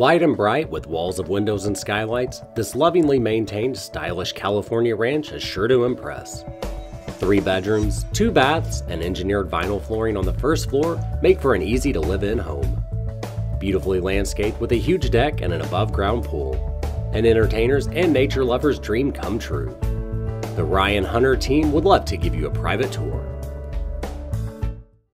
Light and bright with walls of windows and skylights, this lovingly maintained, stylish California ranch is sure to impress. Three bedrooms, two baths, and engineered vinyl flooring on the first floor make for an easy to live in home. Beautifully landscaped with a huge deck and an above ground pool. An entertainer's and nature lover's dream come true. The Ryan Hunter team would love to give you a private tour.